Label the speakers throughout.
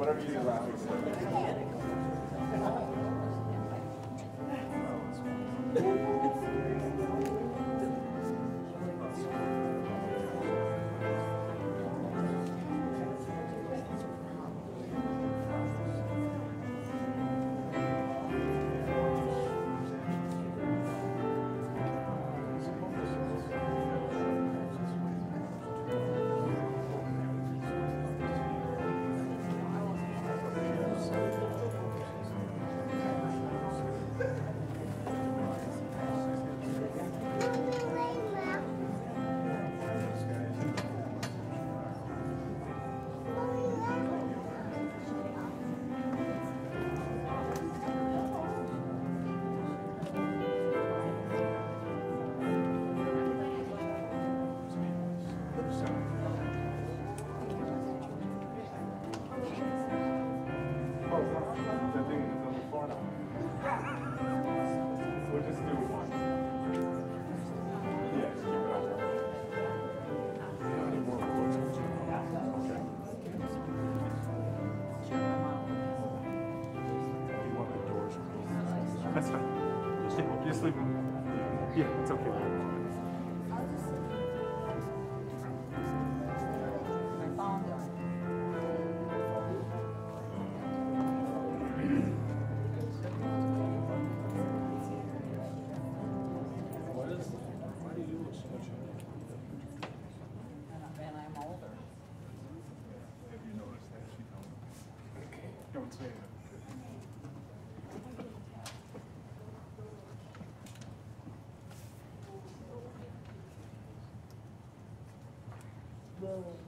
Speaker 1: whatever you do Them. Yeah, it's okay. Oh.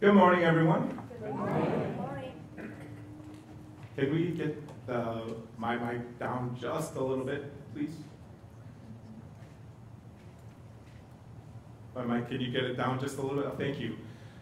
Speaker 1: Good morning, everyone. Good morning. Good morning. Can we get the, my mic down just a little bit, please? My mic, can you get it down just a little bit? Thank you.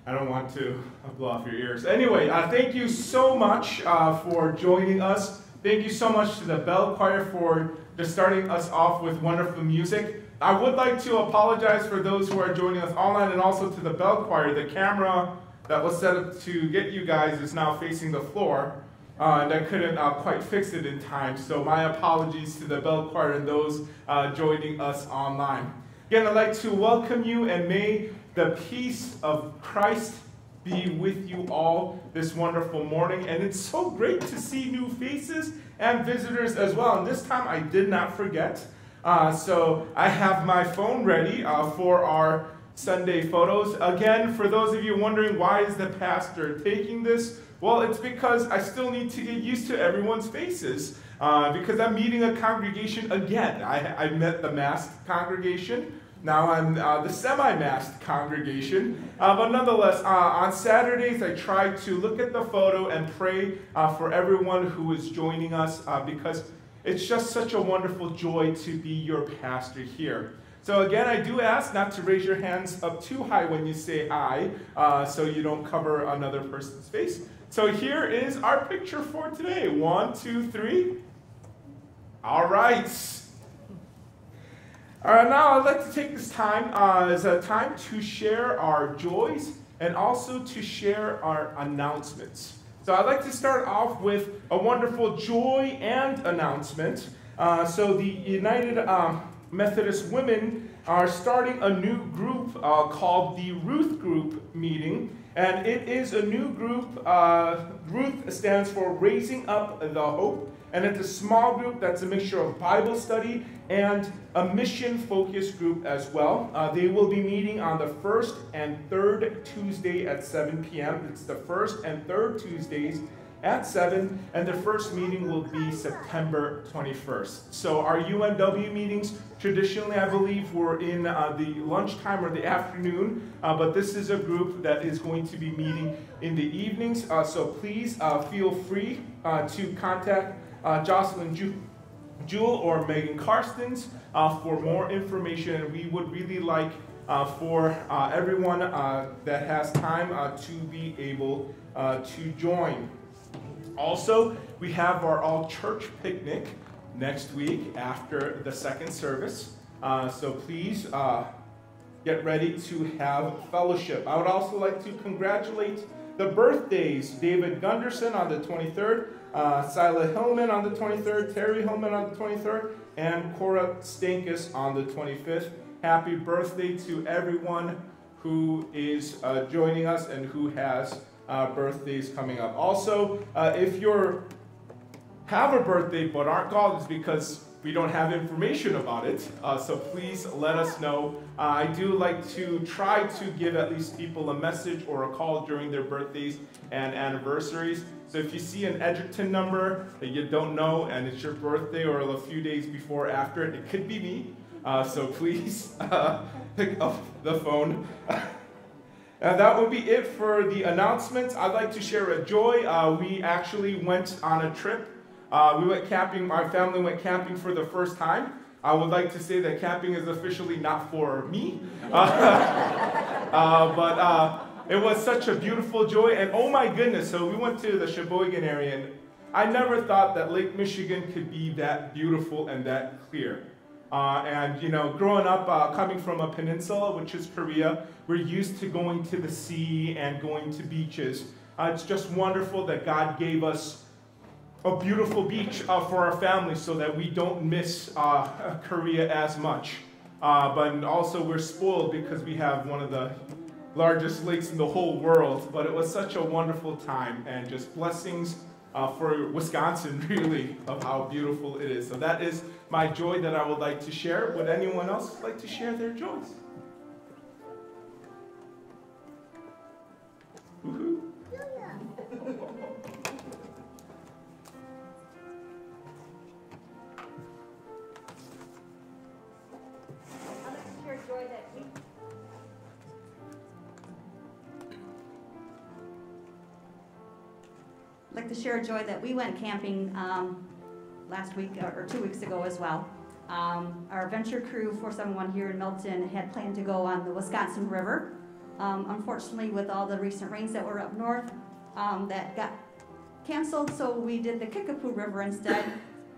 Speaker 1: I don't want to blow off your ears. Anyway, uh, thank you so much uh, for joining us. Thank you so much to the Bell Choir for just starting us off with wonderful music. I would like to apologize for those who are joining us online and also to the Bell Choir. The camera that was set up to get you guys is now facing the floor. Uh, and I couldn't uh, quite fix it in time, so my apologies to the Bell Choir and those uh, joining us online. Again, I'd like to welcome you and may the peace of Christ be with you all this wonderful morning. And it's so great to see new faces and visitors as well. And this time I did not forget. Uh, so I have my phone ready uh, for our Sunday photos. Again, for those of you wondering why is the pastor taking this, well, it's because I still need to get used to everyone's faces. Uh, because I'm meeting a congregation again. I, I met the masked congregation. Now I'm uh, the semi-masked congregation. Uh, but nonetheless, uh, on Saturdays, I try to look at the photo and pray uh, for everyone who is joining us uh, because it's just such a wonderful joy to be your pastor here. So again, I do ask not to raise your hands up too high when you say hi, uh, so you don't cover another person's face. So here is our picture for today. One, two, three. All right. All right, now I'd like to take this time uh, as a time to share our joys and also to share our announcements. So I'd like to start off with a wonderful joy and announcement. Uh, so the United um, Methodist Women are starting a new group uh, called the Ruth Group Meeting. And it is a new group. Uh, Ruth stands for Raising Up the Hope. And it's a small group that's a mixture of Bible study and a mission focused group as well. Uh, they will be meeting on the first and third Tuesday at 7 p.m. It's the first and third Tuesdays at 7, and the first meeting will be September 21st. So, our UMW meetings traditionally, I believe, were in uh, the lunchtime or the afternoon, uh, but this is a group that is going to be meeting in the evenings. Uh, so, please uh, feel free uh, to contact uh, Jocelyn Ju- Jewel or Megan Karstens for more information. We would really like for everyone that has time to be able to join. Also, we have our all church picnic next week after the second service. Uh, so please uh, get ready to have fellowship. I would also like to congratulate the birthdays David Gunderson on the 23rd, uh, Sila Hillman on the 23rd, Terry Hillman on the 23rd, and Cora Stankus on the 25th. Happy birthday to everyone who is uh, joining us and who has uh, birthdays coming up. Also, uh, if you have a birthday but aren't called, it's because we don't have information about it. Uh, so please let us know. Uh, I do like to try to give at least people a message or a call during their birthdays and anniversaries. So if you see an Edgerton number that you don't know and it's your birthday or a few days before or after it, it could be me. Uh, so please uh, pick up the phone. And that would be it for the announcements. I'd like to share a joy. Uh, we actually went on a trip. Uh, we went camping, my family went camping for the first time. I would like to say that camping is officially not for me. Uh, but uh, it was such a beautiful joy. And oh my goodness, so we went to the Sheboygan area, and I never thought that Lake Michigan could be that beautiful and that clear. Uh, and you know, growing up, uh, coming from a peninsula, which is Korea, we're used to going to the sea and going to beaches. Uh, it's just wonderful that God gave us a beautiful beach uh, for our family so that we don't miss uh, Korea as much. Uh, but also, we're spoiled because we have one of the largest lakes in the whole world. But it was such a wonderful time and just blessings uh, for Wisconsin, really, of how beautiful it is. So that is my joy that I would like to share. Would anyone else like to share their joys?
Speaker 2: I'd like to share joy that we went camping um, last week or two weeks ago as well. Um, our venture crew 471 here in Milton had planned to go on the Wisconsin River. Um, unfortunately, with all the recent rains that were up north, um, that got canceled, so we did the Kickapoo River instead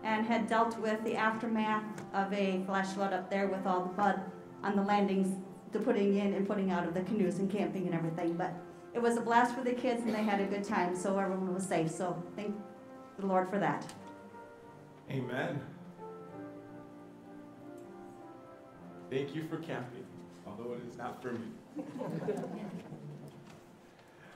Speaker 2: and had dealt with the aftermath of a flash flood up there with all the mud on the landings to putting in and putting out of the canoes and camping and everything. But it was a blast for the kids and they had a good time, so everyone was safe. So thank the Lord for that.
Speaker 1: Amen.
Speaker 3: Thank you for camping, although it is not for me.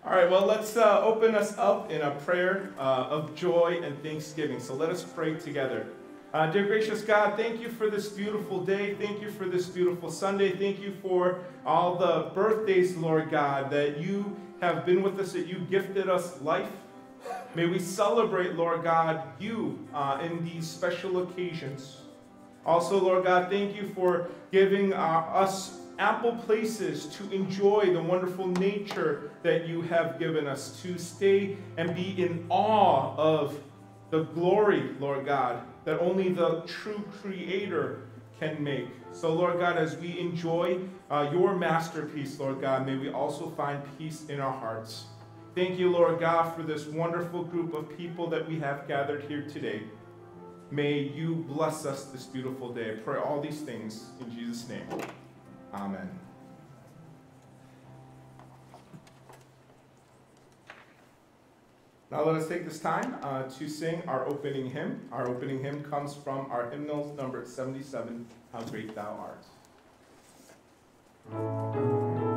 Speaker 3: All right, well, let's uh, open us up in a prayer uh, of joy and thanksgiving. So let us pray together. Uh, dear gracious God, thank you for this beautiful day. Thank you for this beautiful Sunday. Thank you for all the birthdays, Lord God, that you have been with us, that you gifted us life. May we celebrate, Lord God, you uh, in these special occasions. Also, Lord God, thank you for giving uh, us ample places to enjoy the wonderful nature that you have given us, to stay and be in awe of the glory, Lord God, that only the true Creator can make. So, Lord God, as we enjoy uh, your masterpiece, Lord God, may we also find peace in our hearts. Thank you, Lord God, for this wonderful group of people that we have gathered here today. May you bless us this beautiful day. I pray all these things in Jesus' name. Amen. Now let us take this time uh, to sing our opening hymn. Our opening hymn comes from our hymnals number 77, How Great Thou Art.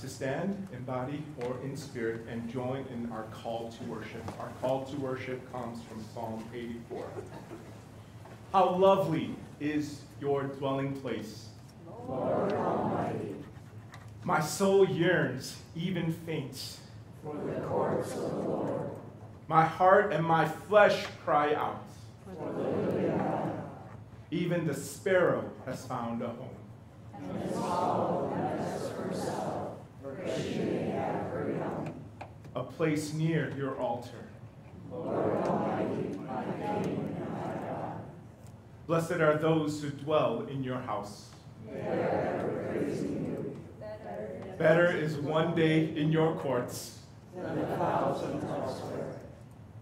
Speaker 1: To stand in body or in spirit and join in our call to worship. Our call to worship comes from Psalm 84. How lovely is your dwelling place,
Speaker 4: Lord Almighty,
Speaker 1: My soul yearns, even faints.
Speaker 4: for the courts of the Lord,
Speaker 1: My heart and my flesh cry out.
Speaker 4: for the living God,
Speaker 1: Even the sparrow has found a home.
Speaker 4: and nest herself,
Speaker 1: A place near your altar.
Speaker 4: Lord Almighty, my King and my God,
Speaker 1: Blessed are those who dwell in your house.
Speaker 4: you,
Speaker 1: Better is one day in your courts.
Speaker 4: than a thousand elsewhere,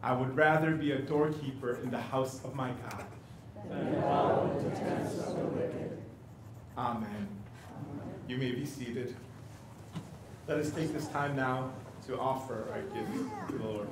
Speaker 1: I would rather be a doorkeeper in the house of my God.
Speaker 4: than dwell in the tents of the wicked.
Speaker 1: Amen. You may be seated. Let us take this time now to offer our gifts to the Lord.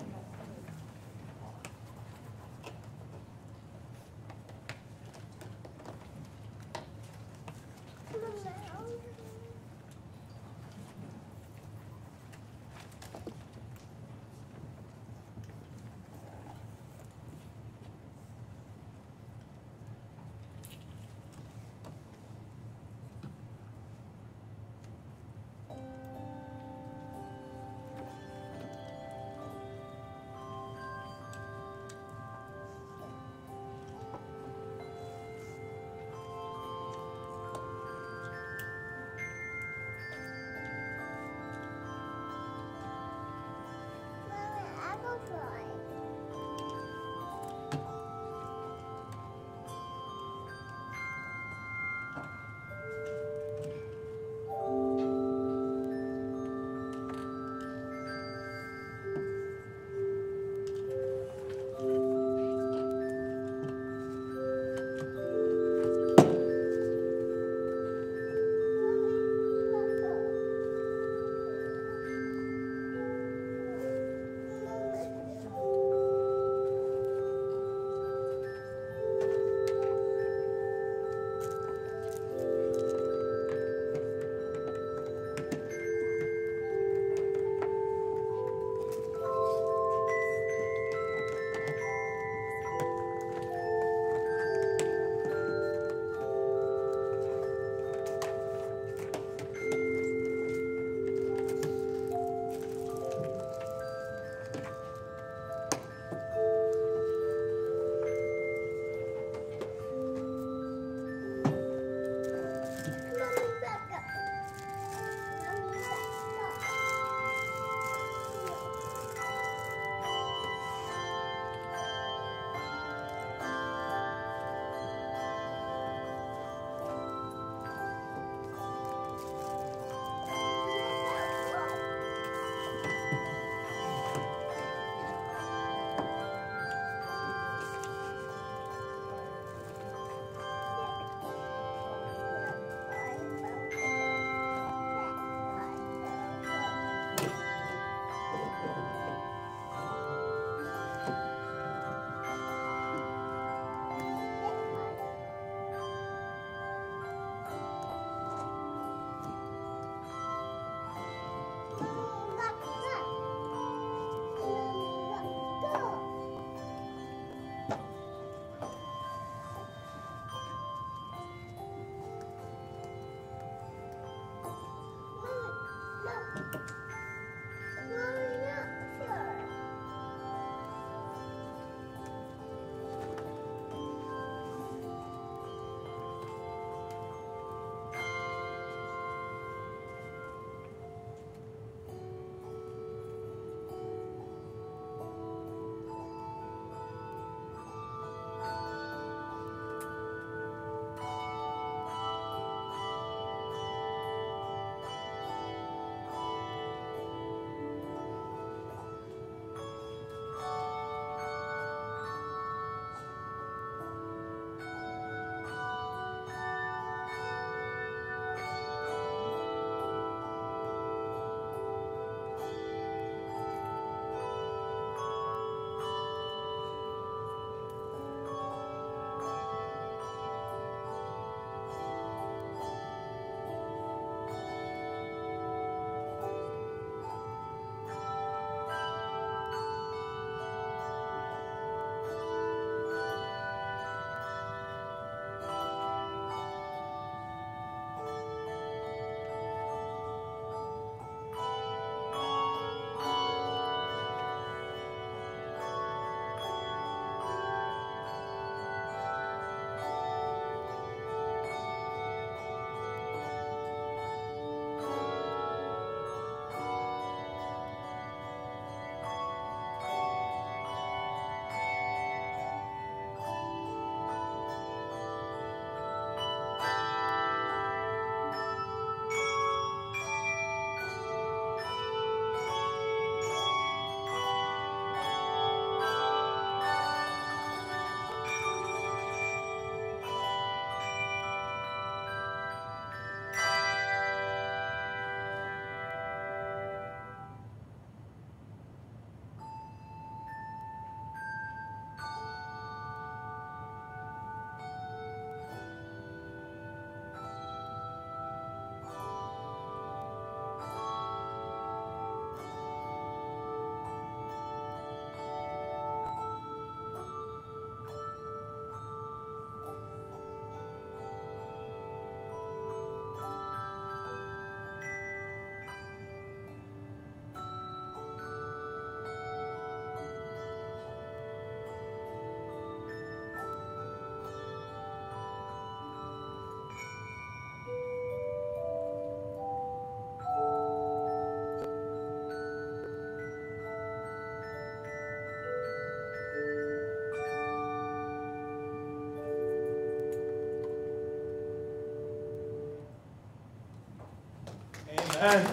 Speaker 1: Let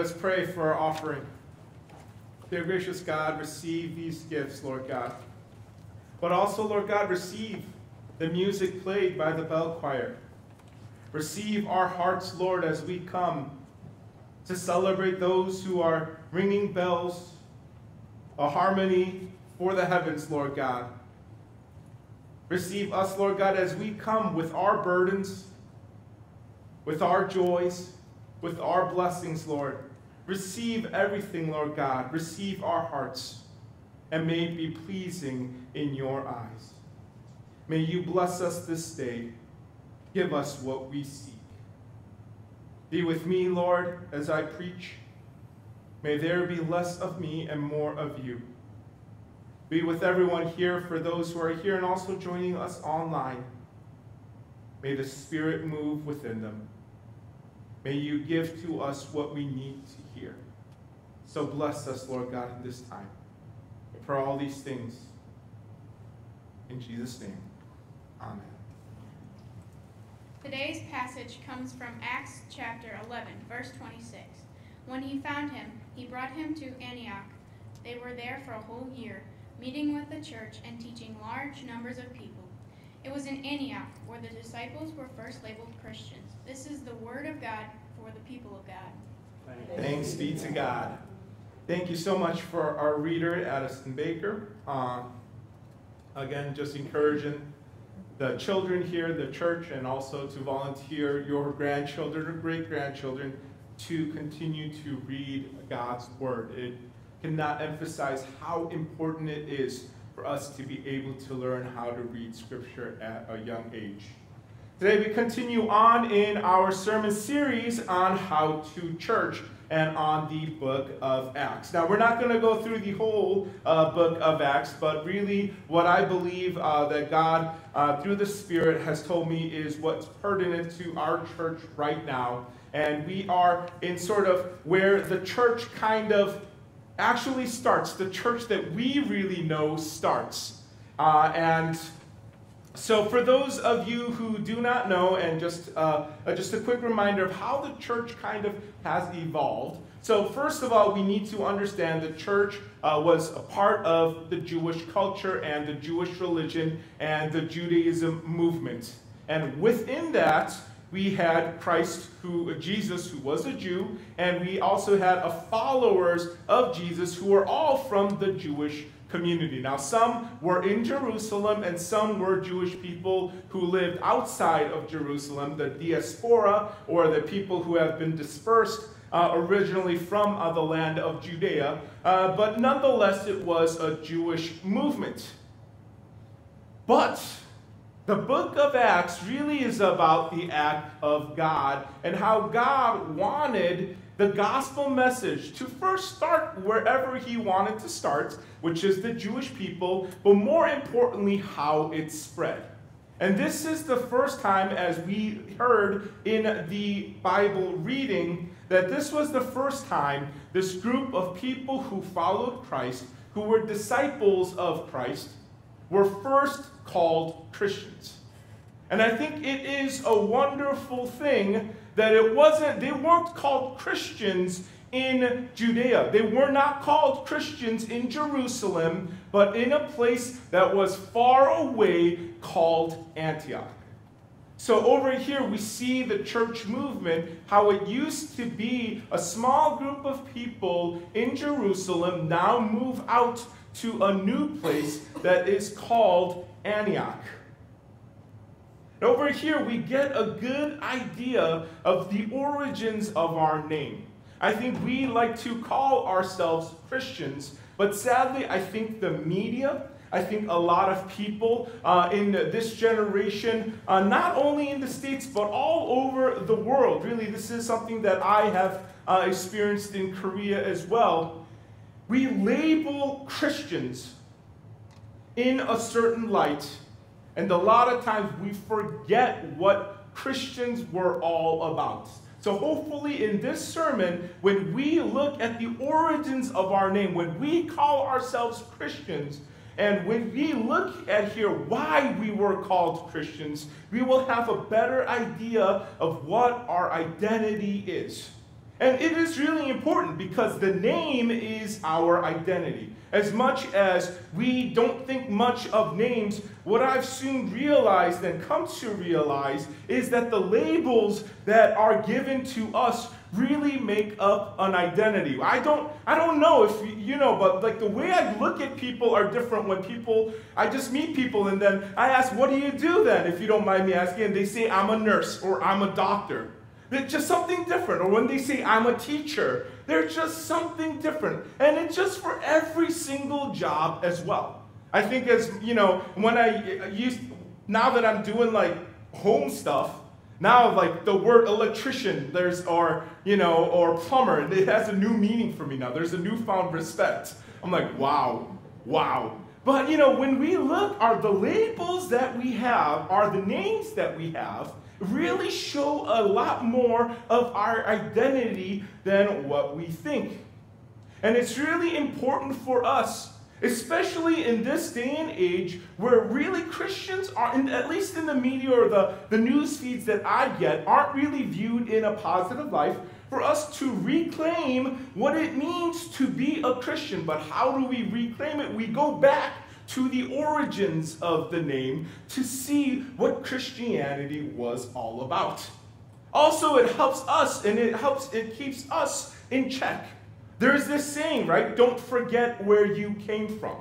Speaker 1: us pray for our offering. Dear gracious God, receive these gifts, Lord God. But also, Lord God, receive the music played by the bell choir. Receive our hearts, Lord, as we come to celebrate those who are ringing bells, a harmony for the heavens, Lord God. Receive us, Lord God, as we come with our burdens, with our joys, with our blessings, Lord. Receive everything, Lord God. Receive our hearts, and may it be pleasing in your eyes. May you bless us this day. Give us what we seek. Be with me, Lord, as I preach. May there be less of me and more of you. Be with everyone here for those who are here and also joining us online. May the Spirit move within them. May you give to us what we need to hear. So bless us, Lord God, at this time. For all these things, in Jesus' name, amen.
Speaker 5: Today's passage comes from Acts chapter 11, verse 26. When he found him, he brought him to Antioch. They were there for a whole year, meeting with the church and teaching large numbers of people. It was in Antioch where the disciples were first labeled Christians. This is the word of God for the people of God.
Speaker 1: Thanks be to God. Thank you so much for our reader, Addison Baker. Uh, again, just encouraging the children here, the church, and also to volunteer your grandchildren or great grandchildren to continue to read God's Word. It cannot emphasize how important it is for us to be able to learn how to read Scripture at a young age. Today we continue on in our sermon series on how to church and on the book of Acts. Now, we're not going to go through the whole uh, book of Acts, but really what I believe uh, that God, uh, through the Spirit, has told me is what's pertinent to our church right now. And we are in sort of where the church kind of actually starts, the church that we really know starts. Uh, and so, for those of you who do not know, and just uh, just a quick reminder of how the church kind of has evolved. So, first of all, we need to understand the church uh, was a part of the Jewish culture and the Jewish religion and the Judaism movement. And within that, we had Christ, who Jesus, who was a Jew, and we also had a followers of Jesus who were all from the Jewish community. Now, some were in Jerusalem and some were Jewish people who lived outside of Jerusalem, the diaspora, or the people who have been dispersed uh, originally from uh, the land of Judea. Uh, but nonetheless, it was a Jewish movement. But the book of Acts really is about the act of God and how God wanted the gospel message to first start wherever he wanted to start, which is the Jewish people, but more importantly, how it spread. And this is the first time, as we heard in the Bible reading, that this was the first time this group of people who followed Christ, who were disciples of Christ, were first called Christians. And I think it is a wonderful thing that it wasn't, they weren't called Christians in Judea. They were not called Christians in Jerusalem, but in a place that was far away called Antioch. So over here we see the church movement, how it used to be a small group of people in Jerusalem now move out to a new place that is called Antioch. And over here, we get a good idea of the origins of our name. I think we like to call ourselves Christians, but sadly, I think the media, I think a lot of people uh, in this generation, uh, not only in the States, but all over the world, really, this is something that I have uh, experienced in Korea as well. We label Christians in a certain light and a lot of times we forget what Christians were all about. So, hopefully, in this sermon, when we look at the origins of our name, when we call ourselves Christians, And when we look at here why we were called Christians, we will have a better idea of what our identity is. And it is really important because the name is our identity. As much as we don't think much of names, what I've soon realized and come to realize is that the labels that are given to us really make up an identity. I don't I don't know if you know, but like the way I look at people are different when people I just meet people and then I ask, "What do you do then?" if you don't mind me asking, and they say, "I'm a nurse" or "I'm a doctor." It's just something different. Or when they say, I'm a teacher, they're just something different. And it's just for every single job as well. I think as, you know, when I uh, used, now that I'm doing like home stuff, now like the word electrician, there's, or, you know, or plumber, it has a new meaning for me now. There's a newfound respect. I'm like, wow, wow. But, you know, when we look, are the labels that we have, are the names that we have, really show a lot more of our identity than what we think. And it's really important for us, especially in this day and age where really Christians are, at least in the media or the, the news feeds that I get, aren't really viewed in a positive life, for us to reclaim what it means to be a Christian. But how do we reclaim it? We go back to the origins of the name to see what Christianity was all about. Also, it helps us and it helps, it keeps us in check. There's this saying, right? Don't forget where you came from.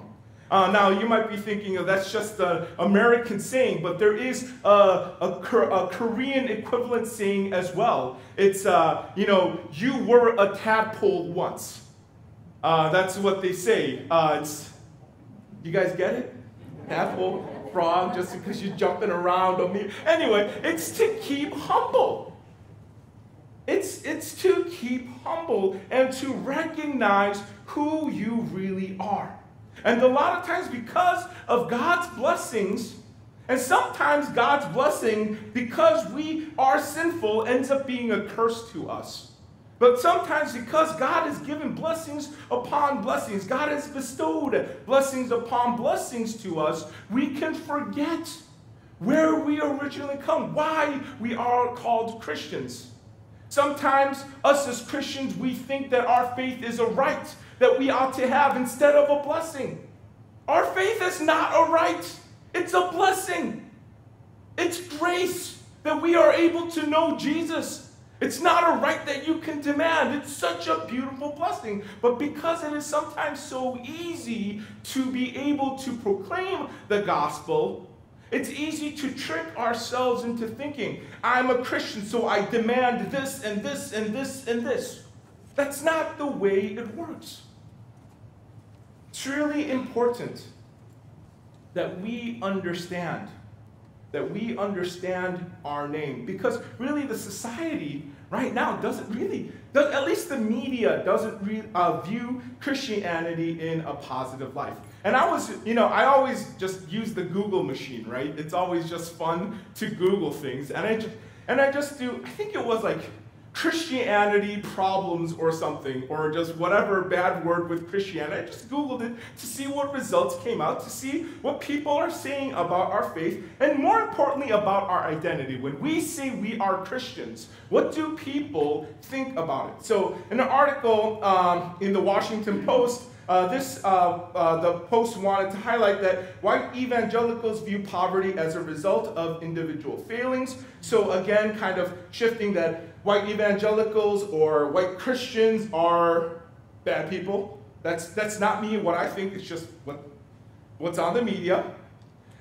Speaker 1: Uh, now, you might be thinking, oh, that's just an American saying, but there is a, a, a Korean equivalent saying as well. It's, uh, you know, you were a tadpole once. Uh, that's what they say. Uh, it's, you guys get it? Apple, frog, just because you're jumping around on me. Anyway, it's to keep humble. It's, it's to keep humble and to recognize who you really are. And a lot of times, because of God's blessings, and sometimes God's blessing, because we are sinful, ends up being a curse to us. But sometimes, because God has given blessings upon blessings, God has bestowed blessings upon blessings to us, we can forget where we originally come, why we are called Christians. Sometimes, us as Christians, we think that our faith is a right that we ought to have instead of a blessing. Our faith is not a right, it's a blessing. It's grace that we are able to know Jesus it's not a right that you can demand. It's such a beautiful blessing. But because it is sometimes so easy to be able to proclaim the gospel, it's easy to trick ourselves into thinking, I'm a Christian, so I demand this and this and this and this. That's not the way it works. It's really important that we understand that we understand our name. Because really, the society right now doesn't really, does, at least the media doesn't re, uh, view Christianity in a positive light. And I was, you know, I always just use the Google machine, right? It's always just fun to Google things. And I just, and I just do, I think it was like Christianity problems or something, or just whatever bad word with Christianity. I just Googled it to see what results came out, to see what people are saying about our faith, and more importantly, about our identity. When we say we are Christians, what do people think about it? So, in an article um, in the Washington Post, uh, this, uh, uh, the Post wanted to highlight that white evangelicals view poverty as a result of individual failings. So again, kind of shifting that white evangelicals or white Christians are bad people. That's, that's not me, what I think, it's just what, what's on the media.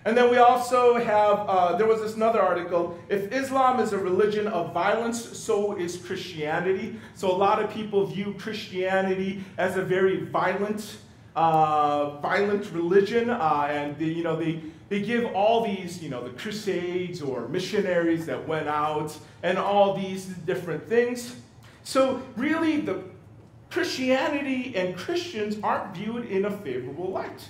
Speaker 1: And then we also have, uh, there was this another article, if Islam is a religion of violence, so is Christianity. So a lot of people view Christianity as a very violent, uh, violent religion, uh, and they, you know, they, they give all these, you know, the crusades or missionaries that went out and all these different things. So really, the Christianity and Christians aren't viewed in a favorable light.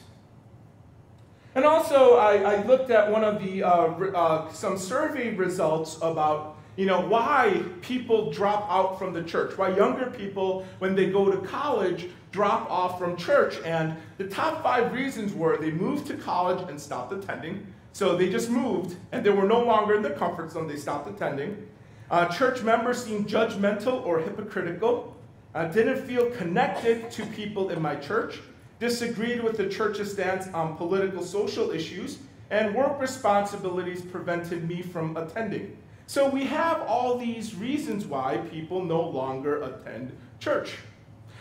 Speaker 1: And also, I, I looked at one of the, uh, uh, some survey results about, you know, why people drop out from the church, why younger people, when they go to college, drop off from church. And the top five reasons were they moved to college and stopped attending. So they just moved and they were no longer in their comfort zone, they stopped attending. Uh, church members seemed judgmental or hypocritical, uh, didn't feel connected to people in my church, disagreed with the church's stance on political social issues, and work responsibilities prevented me from attending. So we have all these reasons why people no longer attend church.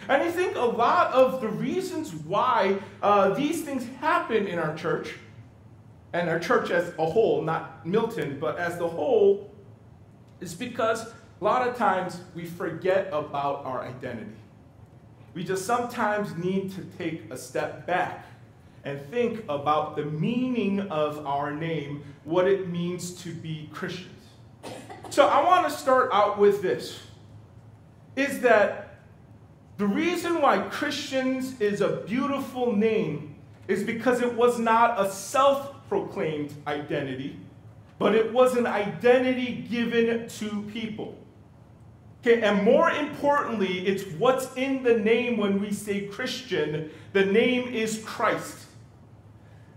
Speaker 1: And I think a lot of the reasons why uh, these things happen in our church, and our church as a whole, not Milton, but as the whole, is because a lot of times we forget about our identity. We just sometimes need to take a step back and think about the meaning of our name, what it means to be Christians. So I want to start out with this is that the reason why Christians is a beautiful name is because it was not a self proclaimed identity, but it was an identity given to people. Okay, and more importantly, it's what's in the name when we say Christian. The name is Christ.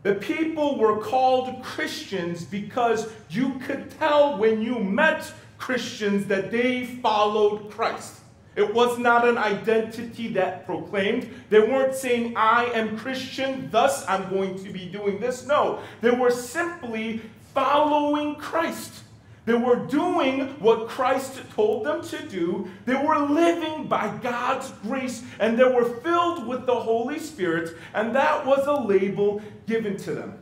Speaker 1: The people were called Christians because you could tell when you met Christians that they followed Christ. It was not an identity that proclaimed. They weren't saying, I am Christian, thus I'm going to be doing this. No, they were simply following Christ. They were doing what Christ told them to do. They were living by God's grace and they were filled with the Holy Spirit, and that was a label given to them.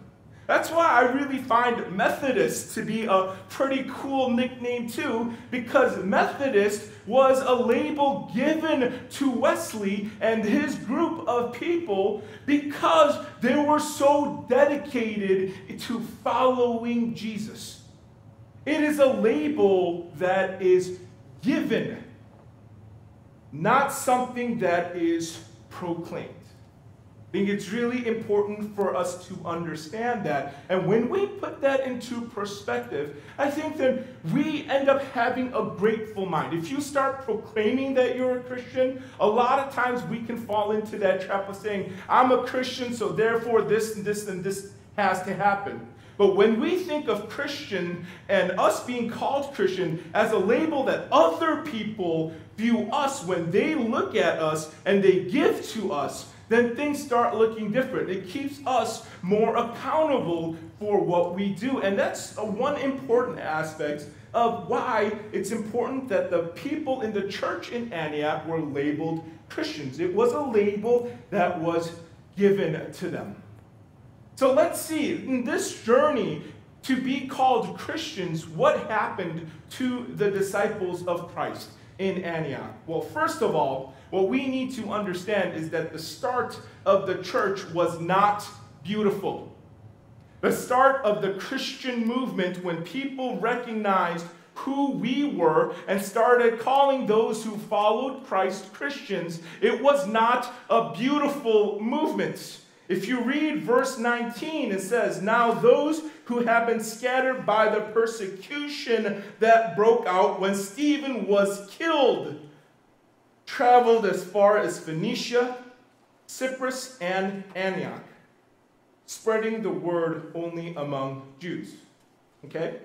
Speaker 1: That's why I really find Methodist to be a pretty cool nickname too, because Methodist was a label given to Wesley and his group of people because they were so dedicated to following Jesus. It is a label that is given, not something that is proclaimed. I think it's really important for us to understand that. And when we put that into perspective, I think that we end up having a grateful mind. If you start proclaiming that you're a Christian, a lot of times we can fall into that trap of saying, I'm a Christian, so therefore this and this and this has to happen. But when we think of Christian and us being called Christian as a label that other people view us when they look at us and they give to us, then things start looking different. It keeps us more accountable for what we do. And that's one important aspect of why it's important that the people in the church in Antioch were labeled Christians. It was a label that was given to them. So let's see, in this journey to be called Christians, what happened to the disciples of Christ in Antioch? Well, first of all, what we need to understand is that the start of the church was not beautiful. The start of the Christian movement, when people recognized who we were and started calling those who followed Christ Christians, it was not a beautiful movement. If you read verse 19, it says, Now those who have been scattered by the persecution that broke out when Stephen was killed traveled as far as Phoenicia, Cyprus, and Antioch, spreading the word only among Jews. Okay?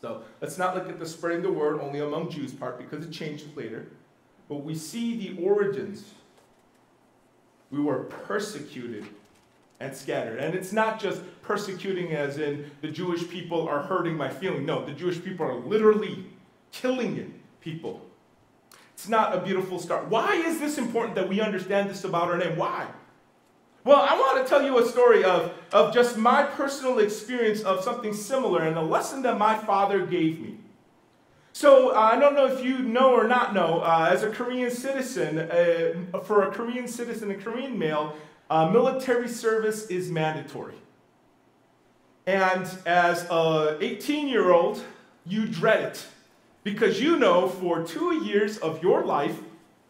Speaker 1: So let's not look at the spreading the word only among Jews part because it changes later. But we see the origins we were persecuted and scattered. And it's not just persecuting as in the Jewish people are hurting my feeling. No, the Jewish people are literally killing people. It's not a beautiful start. Why is this important that we understand this about our name? Why? Well, I want to tell you a story of, of just my personal experience of something similar and a lesson that my father gave me. So uh, I don't know if you know or not know, uh, as a Korean citizen, uh, for a Korean citizen, a Korean male, uh, military service is mandatory. And as a 18-year-old, you dread it because you know for two years of your life,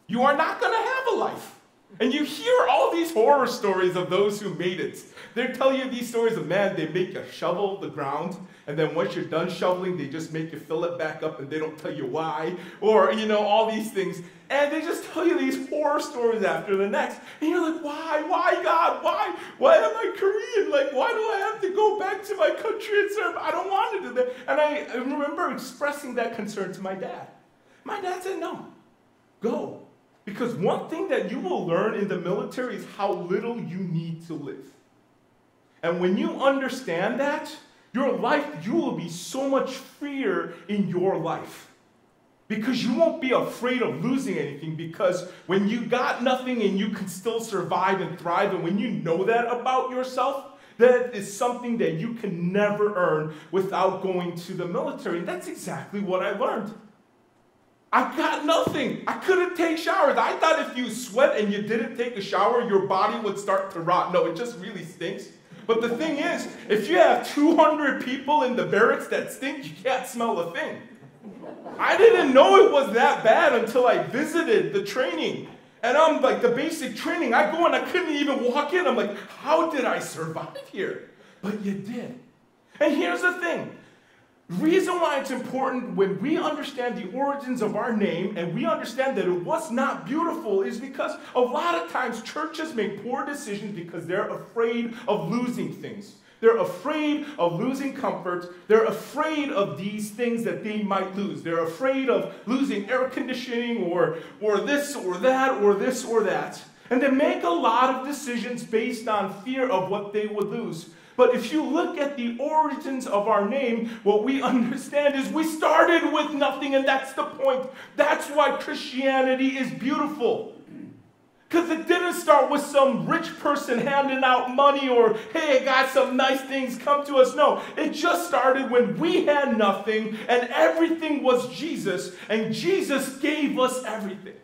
Speaker 1: you are not going to have a life. And you hear all these horror stories of those who made it. They tell you these stories of man, they make you shovel the ground, and then once you're done shoveling, they just make you fill it back up and they don't tell you why. Or, you know, all these things. And they just tell you these horror stories after the next. And you're like, why? Why, God? Why? Why am I Korean? Like, why do I have to go back to my country and serve? I don't want to do that. And I remember expressing that concern to my dad. My dad said, no, go. Because one thing that you will learn in the military is how little you need to live. And when you understand that, your life, you will be so much freer in your life. Because you won't be afraid of losing anything. Because when you got nothing and you can still survive and thrive, and when you know that about yourself, that is something that you can never earn without going to the military. And that's exactly what I learned. I got nothing. I couldn't take showers. I thought if you sweat and you didn't take a shower, your body would start to rot. No, it just really stinks. But the thing is, if you have 200 people in the barracks that stink, you can't smell a thing. I didn't know it was that bad until I visited the training. And I'm like, the basic training, I go and I couldn't even walk in. I'm like, how did I survive here? But you did. And here's the thing reason why it's important when we understand the origins of our name and we understand that it was not beautiful is because a lot of times churches make poor decisions because they're afraid of losing things. They're afraid of losing comfort. They're afraid of these things that they might lose. They're afraid of losing air conditioning or, or this or that or this or that. And they make a lot of decisions based on fear of what they would lose. But if you look at the origins of our name, what we understand is we started with nothing, and that's the point. That's why Christianity is beautiful. Because it didn't start with some rich person handing out money or, hey, I got some nice things, come to us. No, it just started when we had nothing and everything was Jesus, and Jesus gave us everything.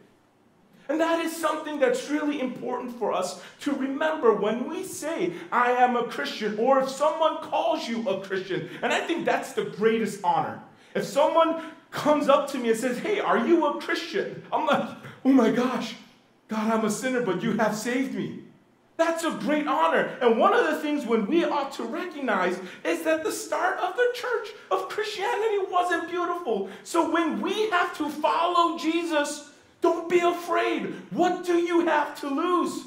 Speaker 1: And that is something that's really important for us to remember when we say, I am a Christian, or if someone calls you a Christian. And I think that's the greatest honor. If someone comes up to me and says, Hey, are you a Christian? I'm like, Oh my gosh, God, I'm a sinner, but you have saved me. That's a great honor. And one of the things when we ought to recognize is that the start of the church of Christianity wasn't beautiful. So when we have to follow Jesus, don't be afraid. What do you have to lose?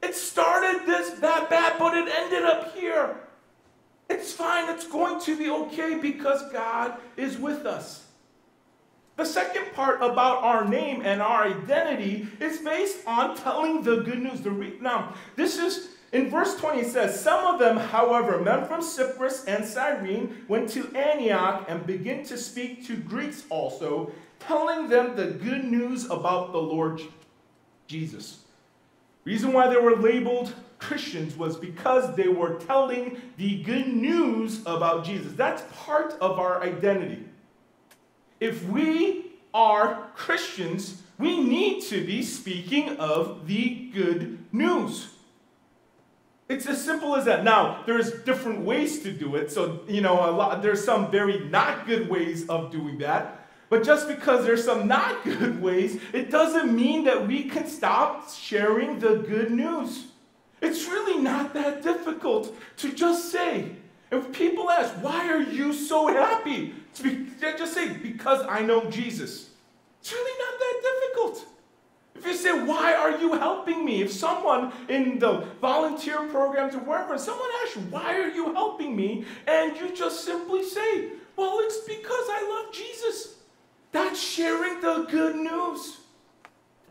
Speaker 1: It started this that bad, but it ended up here. It's fine. It's going to be okay because God is with us. The second part about our name and our identity is based on telling the good news. The re- now, this is in verse 20, it says, Some of them, however, men from Cyprus and Cyrene, went to Antioch and began to speak to Greeks also, telling them the good news about the Lord Jesus. Reason why they were labeled Christians was because they were telling the good news about Jesus. That's part of our identity. If we are Christians, we need to be speaking of the good news. It's as simple as that. Now, there's different ways to do it. So, you know, a lot, there's some very not good ways of doing that. But just because there's some not good ways, it doesn't mean that we can stop sharing the good news. It's really not that difficult to just say. If people ask, why are you so happy? Just say, because I know Jesus. It's really not that difficult. If you say, why are you helping me? If someone in the volunteer programs or wherever, someone asks you, why are you helping me? And you just simply say, well, it's because I love Jesus. That's sharing the good news.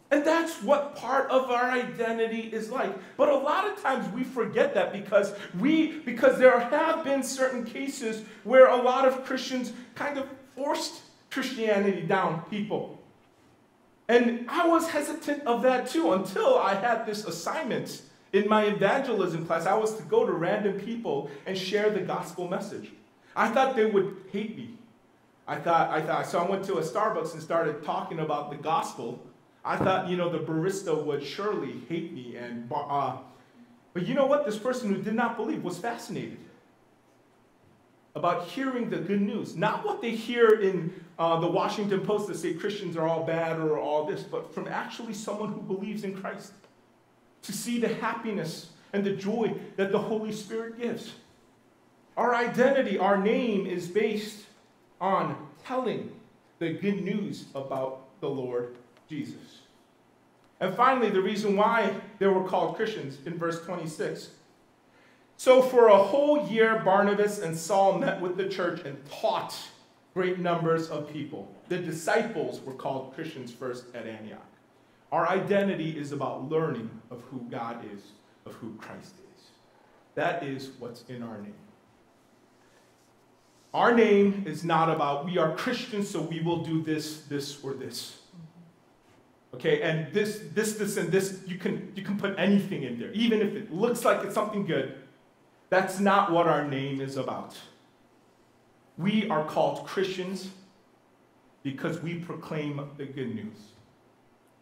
Speaker 1: And that's what part of our identity is like. But a lot of times we forget that because we because there have been certain cases where a lot of Christians kind of forced Christianity down people. And I was hesitant of that too until I had this assignment in my evangelism class. I was to go to random people and share the gospel message. I thought they would hate me. I thought, I thought, so I went to a Starbucks and started talking about the gospel. I thought, you know, the barista would surely hate me. And, uh, but you know what? This person who did not believe was fascinated about hearing the good news. Not what they hear in uh, the Washington Post that say Christians are all bad or all this, but from actually someone who believes in Christ. to see the happiness and the joy that the Holy Spirit gives. Our identity, our name is based on telling the good news about the Lord Jesus. And finally, the reason why they were called Christians in verse 26. So, for a whole year, Barnabas and Saul met with the church and taught great numbers of people. The disciples were called Christians first at Antioch. Our identity is about learning of who God is, of who Christ is. That is what's in our name. Our name is not about we are Christians, so we will do this, this, or this. Okay, and this, this, this, and this, you can, you can put anything in there, even if it looks like it's something good. That's not what our name is about. We are called Christians because we proclaim the good news.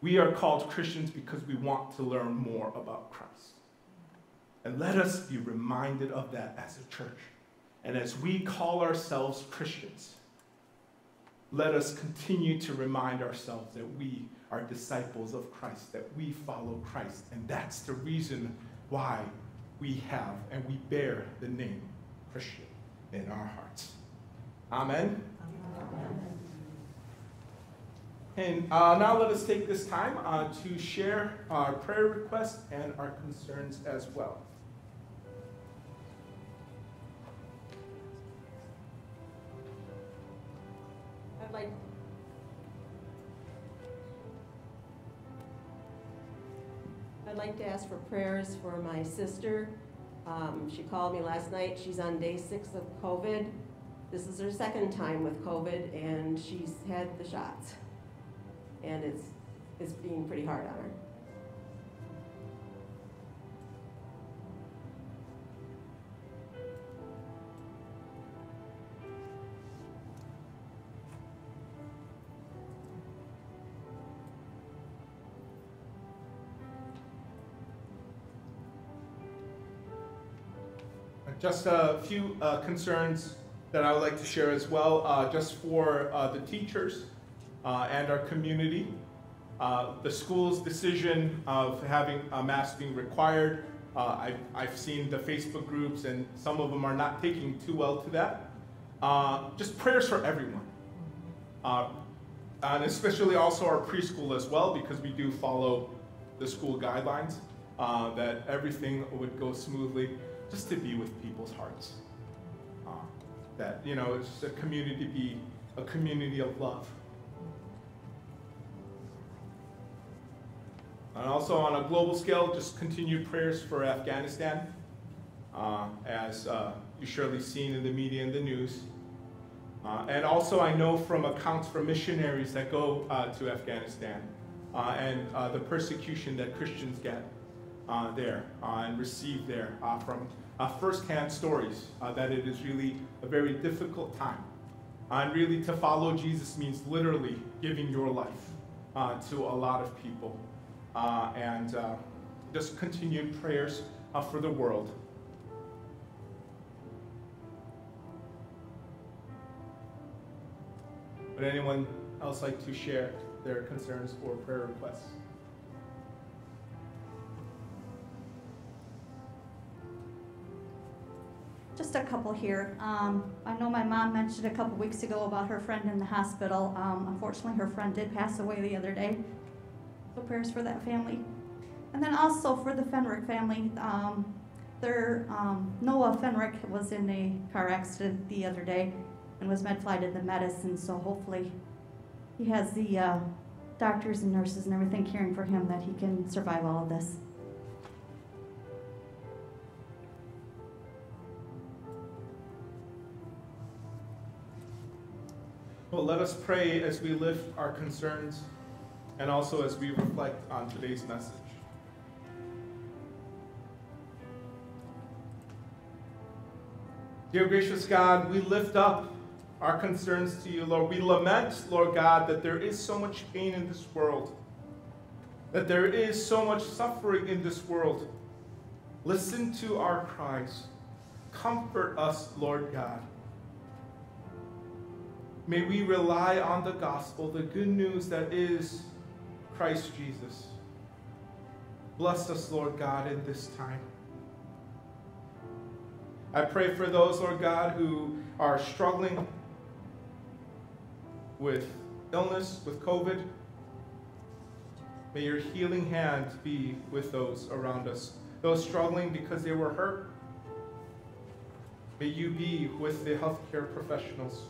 Speaker 1: We are called Christians because we want to learn more about Christ. And let us be reminded of that as a church. And as we call ourselves Christians, let us continue to remind ourselves that we are disciples of Christ, that we follow Christ. And that's the reason why we have and we bear the name Christian in our hearts. Amen. And uh, now let us take this time uh, to share our prayer requests and our concerns as well.
Speaker 6: Like to ask for prayers for my sister. Um, she called me last night. She's on day six of COVID. This is her second time with COVID, and she's had the shots. And it's, it's being pretty hard on her.
Speaker 1: Just a few uh, concerns that I would like to share as well, uh, just for uh, the teachers uh, and our community. Uh, the school's decision of having a mask being required, I've, I've, seen the Facebook groups and some of them are not taking too well to that. just prayers for everyone. and especially also our preschool as well, because we do follow the school guidelines, that everything would go smoothly just to be with people's hearts. Uh, that, you know, it's a community to be a community of love. And also on a global scale, just continued prayers for Afghanistan. Uh, as uh, you surely seen in the media and the news. Uh, and also I know from accounts from missionaries that go uh, to Afghanistan uh, and uh, the persecution that Christians get there and receive there from uh, firsthand stories uh, that it is really a very difficult time. and really, to follow Jesus means literally giving your life uh, to a lot of people. and just continued prayers for the world. Would anyone else like to share their concerns or prayer requests?
Speaker 2: Just a couple here. Um, I know my mom mentioned a couple weeks ago about her friend in the hospital. Um, unfortunately, her friend did pass away the other day. So prayers for that family. And then also for the Fenrick family. Um, their um, Noah Fenrick was in a car accident the other day and was med flighted the Madison. So hopefully, he has the uh, doctors and nurses and everything caring for him that he can survive all of this.
Speaker 1: Well, let us pray as we lift our concerns and also as we reflect on today's message. Dear gracious God, we lift up our concerns to you, Lord. We lament, Lord God, that there is so much pain in this world, that there is so much suffering in this world. Listen to our cries. Comfort us, Lord God. May we rely on the gospel, the good news that is Christ Jesus.
Speaker 3: Bless us, Lord God, in this time. I pray for those, Lord God, who are struggling with illness, with COVID. May your healing hand be with those around us, those struggling because they were hurt. May you be with the healthcare professionals.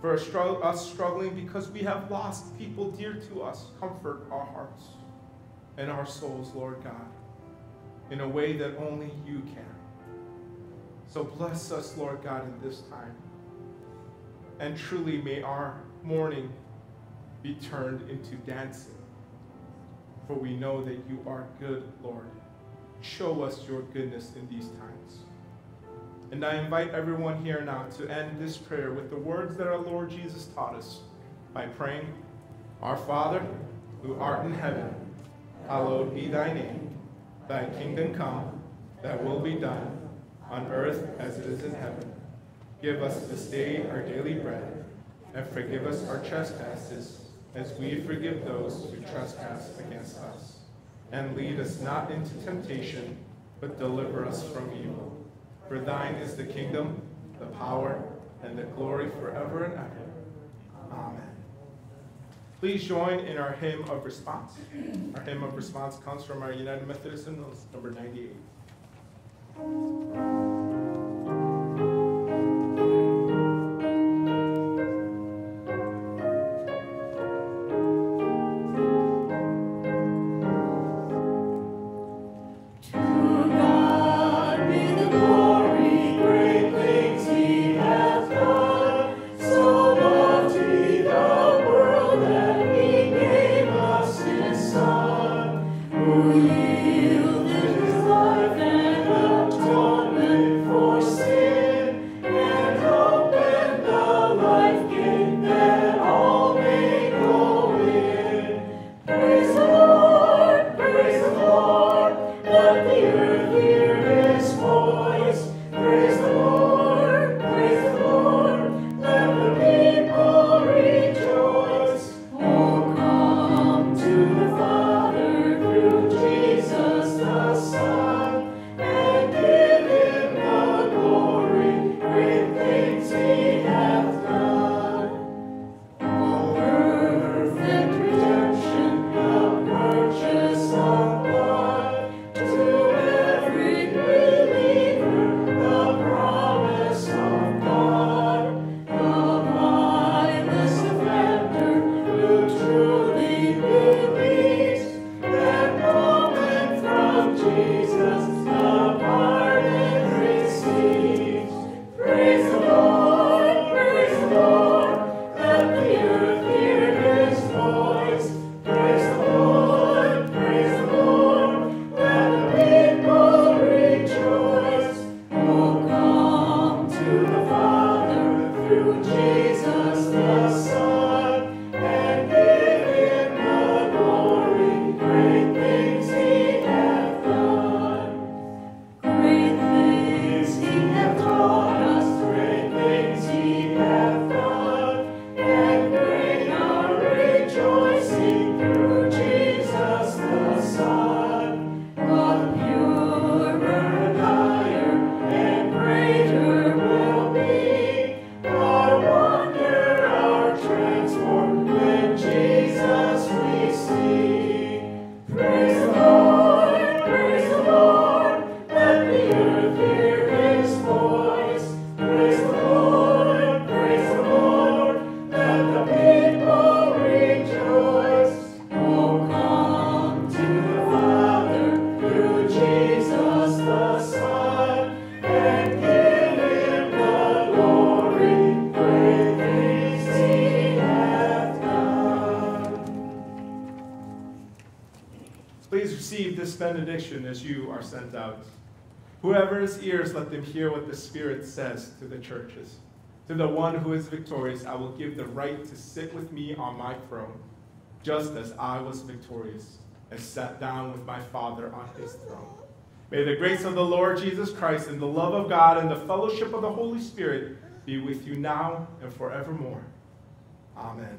Speaker 3: For us struggling because we have lost people dear to us, comfort our hearts and our souls, Lord God, in a way that only you can. So bless us, Lord God, in this time. And truly may our mourning be turned into dancing. For we know that you are good, Lord. Show us your goodness in these times. And I invite everyone here now to end this prayer with the words that our Lord Jesus taught us by praying, Our Father, who art in heaven, hallowed be thy name. Thy kingdom come, thy will be done, on earth as it is in heaven. Give us this day our daily bread, and forgive us our trespasses, as we forgive those who trespass against us. And lead us not into temptation, but deliver us from evil. For thine is the kingdom, the power, and the glory forever and ever. Amen. Please join in our hymn of response. Our hymn of response comes from our United Methodist hymnals, number 98. Benediction as you are sent out. Whoever's ears, let them hear what the Spirit says to the churches. To the one who is victorious, I will give the right to sit with me on my throne, just as I was victorious and sat down with my Father on his throne. May the grace of the Lord Jesus Christ and the love of God and the fellowship of the Holy Spirit be with you now and forevermore. Amen.